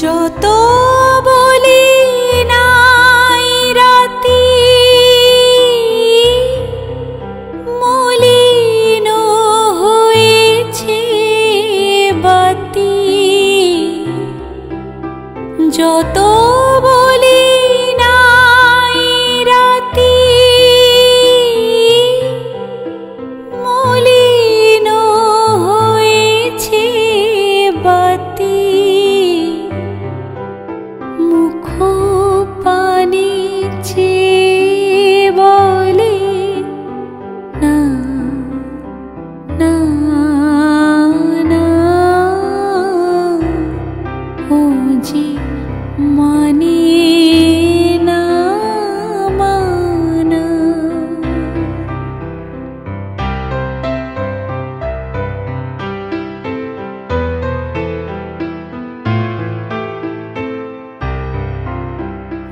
যত বলি নাই রাতি মলিন হয়েছে বাতি। যত বলি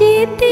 जीती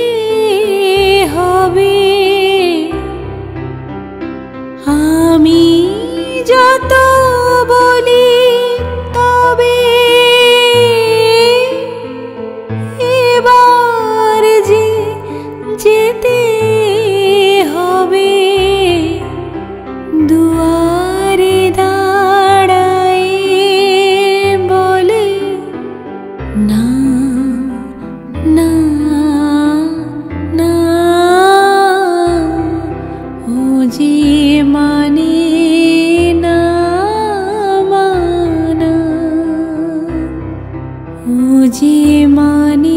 मुजिमानि